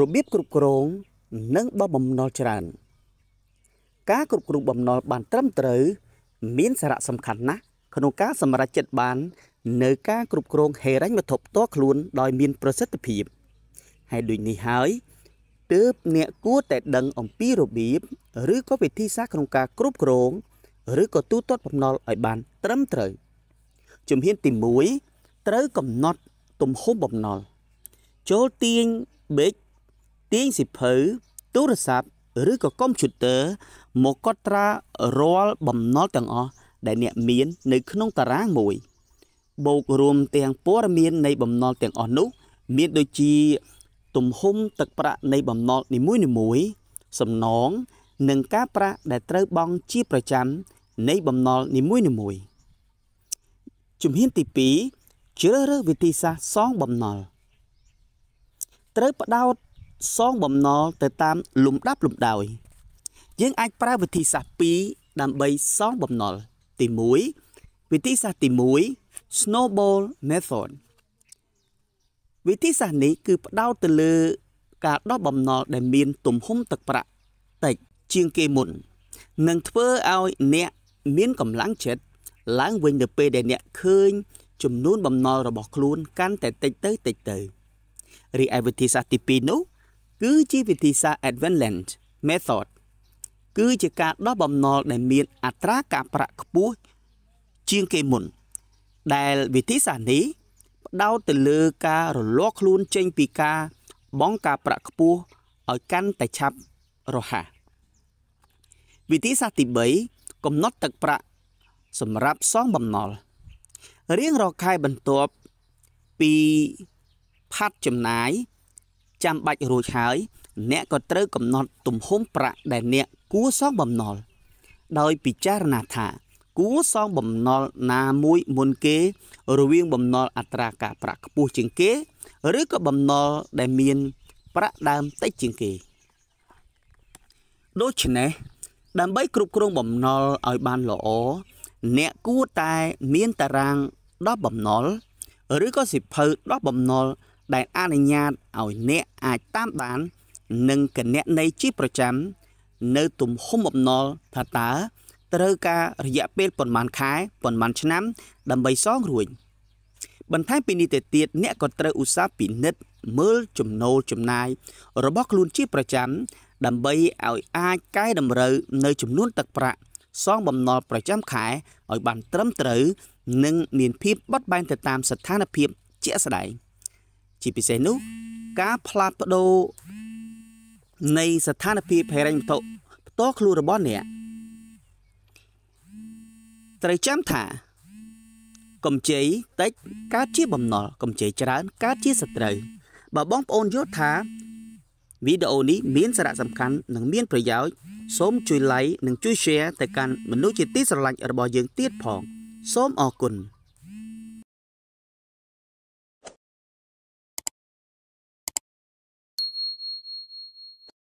របៀបគ្រប់គ្រង និងបបំណុលច្រើន ការគ្រប់គ្រងបំណុលបានត្រឹមត្រូវ មានសារៈសំខាន់ណាស់ក្នុងការសម្រេចចិត្តបាន នៅការគ្រប់គ្រងហិរញ្ញវត្ថុផ្ទាល់ខ្លួនដោយមានប្រសិទ្ធភាពហើយដូចនេះហើយទើបអ្នកគួរតែដឹងអំពីរបៀបឬក៏វិធីសាស្ត្រក្នុងការគ្រប់គ្រង ឬក៏ទូទាត់បំណុលឲ្យបាន ត្រឹមត្រូវជំហានទី1ត្រូវកំណត់ទំហំបំណុលចូលទាញប៊ិច ទាញសិភៅទូរស័ព្ទឬក៏កុំព្យូទ័រមកកត់ត្រារាល់បំណុលទាំងអស់ដែលអ្នកមាននៅក្នុងតារាងមួយបូករួមទាំងព័ត៌មាននៃបំណុលទាំងអស់នោះមានដូចជាទំហំទឹកប្រាក់នៃបំណុលនីមួយៗសំណងនិងការប្រាក់ដែលត្រូវបង់ជាប្រចាំនៃបំណុលនីមួយៗជំហានទី2ជ្រើសរើសវិធីសាស្ត្រសងបំណុលត្រូវផ្ដោត សងបំណុលទៅតាមលំដាប់លំដោយ យើងអាចប្រើវិធីសាស្ត្រ2ដើម្បីសងបំណុលទី1វិធីសាស្ត្រទី1 snowball method វិធីសាស្ត្រនេះគឺផ្ដោតទៅលើ ការដោះបំណុលដែលមានទំហំទឹកប្រាក់តិចជាងគេមុននឹងធ្វើឲ្យអ្នកមានកម្លាំងចិត្តឡើងវិញនៅពេលដែលអ្នកឃើញ ចំនួនបំណុលរបស់ខ្លួនកាន់តែតិចទៅតិចទៅរីឯវិធីសាស្ត្រទី2នោះ គឺជាវិធីសាស្ត្រ Advanced Method គឺជាការដោះបំណុលដែលមានអត្រាការប្រាក់ខ្ពស់ជាងគេមុន ដែលវិធីសាស្ត្រនេះផ្ដោតទៅលើការរលាស់ខ្លួនចេញពីការបង់ការប្រាក់ខ្ពស់ឲ្យកាន់តែឆាប់រហ័សវិធីសាស្ត្រទី3កំណត់ទឹកប្រាក់សម្រាប់សងបំណុលរៀងរាល់ខែបន្ទាប់ពីផាត់ចំណាយ ចាំបាច់រួចហើយ អ្នកក៏ត្រូវកំណត់ទំហំប្រាក់ដែលអ្នកគួរសងបំណុលដោយពិចារណាថា គួរសងបំណុលណាមួយមុនគេ រវាងបំណុលអត្រាការប្រាក់ខ្ពស់ជាងគេ ឬក៏បំណុលដែលមាន ប្រាក់ដើមតិចជាងគេដូច្នេះដើម្បីគ្រប់គ្រងបំណុលឲ្យបានល្អអ្នកគួរតែមានតារាងដោះបំណុលឬក៏សិភៅដោះបំណុល ដែលអនុញ្ញាតឲ្យអ្នកអាចតាមដាន និងកណន័យជាប្រចាំ នៅទំហំបំណុលថាតើត្រូវការរយៈពេលប៉ុន្មានខែប៉ុន្មានឆ្នាំ ដើម្បីសងរួចបន្ថែមពីនេះទៅទៀតអ្នកក៏ត្រូវឧស្សាហ៍ពិនិត្យមើលចំណូលចំណាយ របស់ខ្លួនជាប្រចាំ ដើម្បីឲ្យអាចកែតម្រូវនៅចំនួនទឹកប្រាក់សងបំណុលប្រចាំខែឲ្យបានត្រឹមត្រូវ និងមានភាពបត់បែនទៅតាមស្ថានភាពជាក់ស្ដែង ជាពិសេសនោះការផ្លាស់ប្ដូរនៃស្ថានភាពហិរញ្ញវត្ថុផ្ទាល់ខ្លួនរបស់អ្នកត្រូវចាំថាកម្ចីតិចកើតជាបំណុលកម្ចីច្រើនកើតជាសត្រូវបើបងប្អូនយល់ថាវីដេអូនេះមានសារៈសំខាន់និងមានប្រយោជន៍សូមជួយ like និងជួយ share ទៅកាន់មនុស្សជាទីស្រឡាញ់របស់យើងទៀតផង សូមអរគុណ